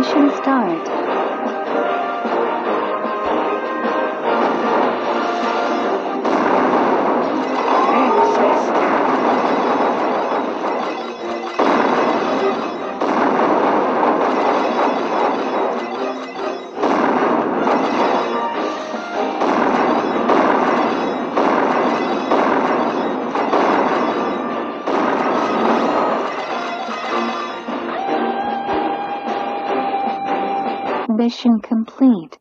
Mission start. Mission complete.